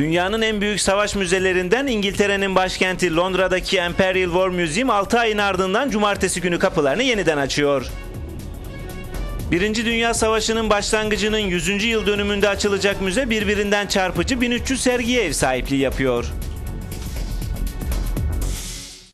Dünyanın en büyük savaş müzelerinden İngiltere'nin başkenti Londra'daki Imperial War Museum 6 ayın ardından cumartesi günü kapılarını yeniden açıyor. Birinci Dünya Savaşı'nın başlangıcının 100. yıl dönümünde açılacak müze birbirinden çarpıcı 1300 sergiye ev sahipliği yapıyor.